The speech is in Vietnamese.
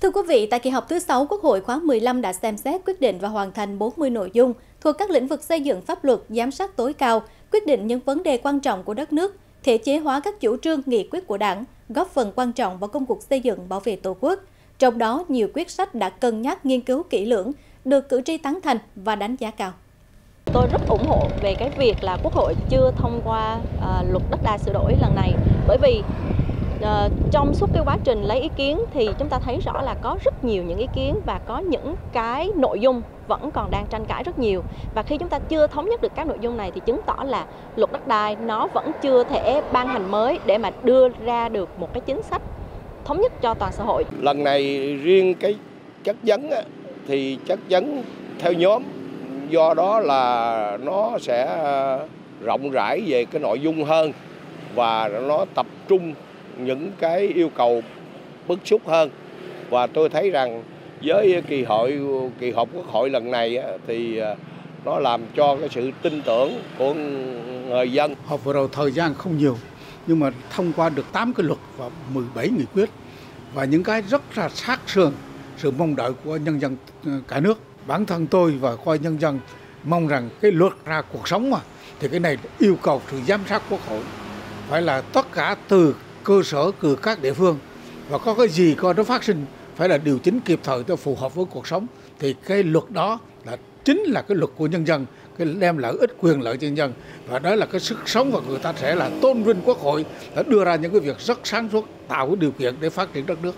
Thưa quý vị, tại kỳ họp thứ 6 Quốc hội khóa 15 đã xem xét quyết định và hoàn thành 40 nội dung thuộc các lĩnh vực xây dựng pháp luật, giám sát tối cao, quyết định những vấn đề quan trọng của đất nước, thể chế hóa các chủ trương nghị quyết của Đảng, góp phần quan trọng vào công cuộc xây dựng bảo vệ Tổ quốc. Trong đó, nhiều quyết sách đã cân nhắc nghiên cứu kỹ lưỡng, được cử tri tán thành và đánh giá cao. Tôi rất ủng hộ về cái việc là Quốc hội chưa thông qua uh, luật đất đai sửa đổi lần này bởi vì uh, trong suốt cái quá trình lấy ý kiến thì chúng ta thấy rõ là có rất nhiều những ý kiến và có những cái nội dung vẫn còn đang tranh cãi rất nhiều và khi chúng ta chưa thống nhất được các nội dung này thì chứng tỏ là luật đất đai nó vẫn chưa thể ban hành mới để mà đưa ra được một cái chính sách thống nhất cho toàn xã hội. Lần này riêng cái chất vấn thì chất vấn theo nhóm do đó là nó sẽ rộng rãi về cái nội dung hơn và nó tập trung những cái yêu cầu bức xúc hơn và tôi thấy rằng với kỳ hội, kỳ họp quốc hội lần này thì à, nó làm cho cái sự tin tưởng của người dân. Họp vừa đầu thời gian không nhiều, nhưng mà thông qua được 8 cái luật và 17 nghị quyết và những cái rất là sát sườn, sự mong đợi của nhân dân ờ, cả nước. Bản thân tôi và coi nhân dân mong rằng cái luật ra cuộc sống mà, thì cái này yêu cầu sự giám sát quốc hội phải là tất cả từ cơ sở từ các địa phương. Và có cái gì coi nó phát sinh, phải là điều chỉnh kịp thời cho phù hợp với cuộc sống. Thì cái luật đó là, chính là cái luật của nhân dân, cái đem lợi ích quyền lợi cho nhân dân. Và đó là cái sức sống và người ta sẽ là tôn vinh quốc hội, đã đưa ra những cái việc rất sáng suốt, tạo cái điều kiện để phát triển đất nước.